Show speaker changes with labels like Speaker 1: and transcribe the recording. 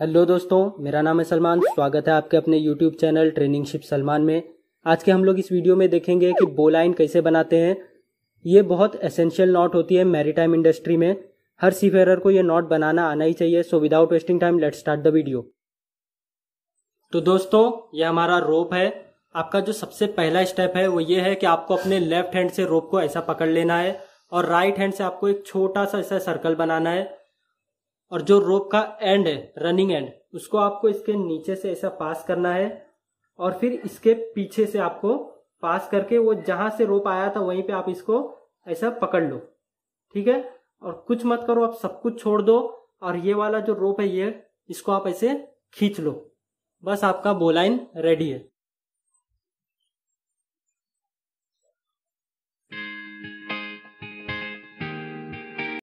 Speaker 1: Hello दोस्तों, मेरा नाम है सलमान, स्वागत है आपके अपने YouTube channel training ship Salman में। आज के हम लोग इस वीडियो में देखेंगे कि बोलाइन कैसे बनाते हैं। ये बहुत एसेंशियल नॉट होती है मैरीटाइम इंडस्ट्री में। हर सीफेयर को ये नॉट बनाना आना ही चाहिए so without wasting time let start the video तो दोस्तों, ये हमारा रोप है। आपका जो सबसे पहला स्टेप है, वो ये है कि आपको अपने लेफ़्ट हैंड से रोप को ऐसा पकड़ लेना है और राइट हैंड से आपको एक छोटा सा ऐसा सर्कल बनाना है। और जो रोप का एंड है रनिंग एंड उसको आपको इसके नीचे से ऐसा पास करना है और फिर इसके पीछे से आपको पास करके वो जहाँ से रोप आया था वहीं पे आप इसको ऐसा पकड़ लो। ठीक है? और कुछ मत करो, आप सब कुछ छोड़ दो और ये वाला जो रोप है ये, इसको आप ऐसे खींच लो। बस आपका बोलाइन रेडी है।